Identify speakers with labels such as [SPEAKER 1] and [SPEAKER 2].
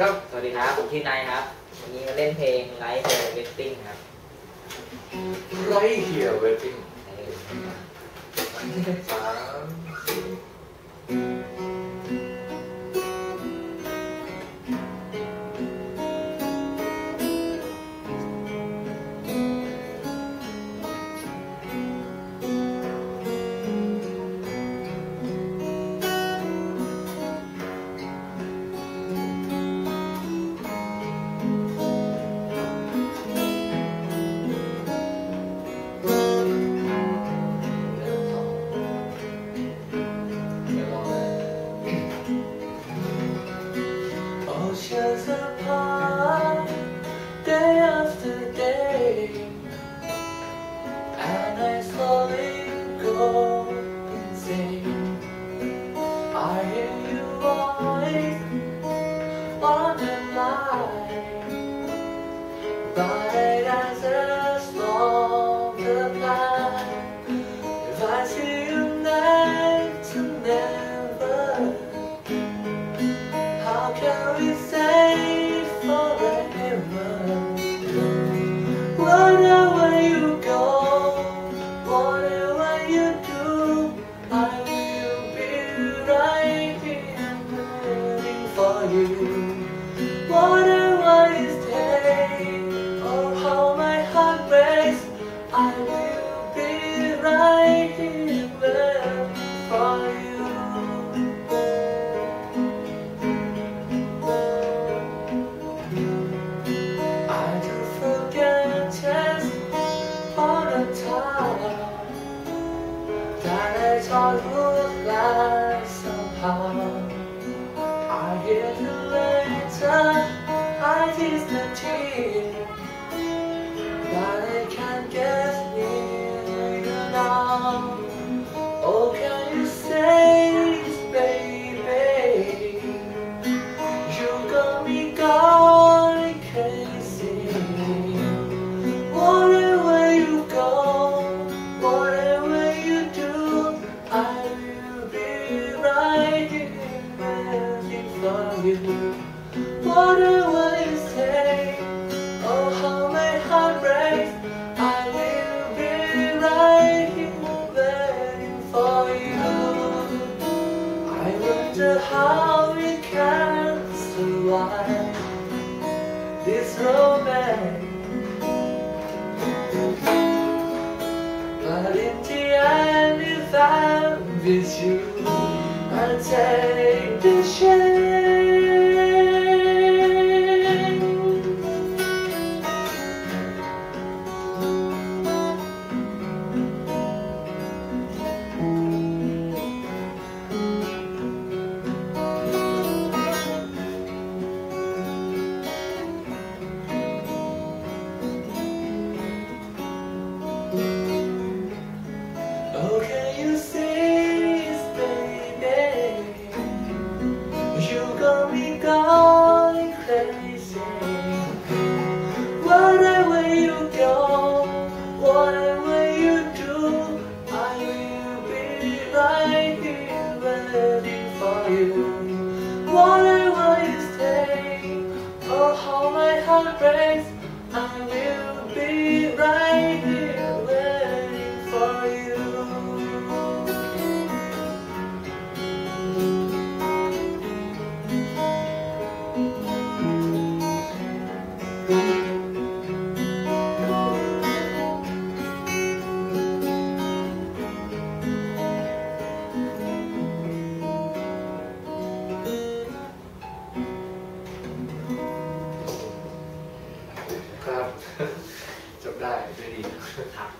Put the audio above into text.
[SPEAKER 1] ครับ
[SPEAKER 2] สวัสดีครับ ผมชื่อนายครับ วันนี้มาเล่นเพลง Light the Wetting ครับ
[SPEAKER 1] ไรเฮียเวทติ้ง
[SPEAKER 2] เออ
[SPEAKER 1] สาม
[SPEAKER 3] after day, and I slowly go insane. I hear voice on the line, but it answers long the line. If I see you next to never. How can we last somehow. You. Whatever you say, oh how my heart breaks, I will be right here waiting for you. I wonder how we can survive this romance. But in the end, if I'm with you, I take the chance. How my heart breaks,
[SPEAKER 1] ครับ จบได้ด้วยดี
[SPEAKER 2] ครับ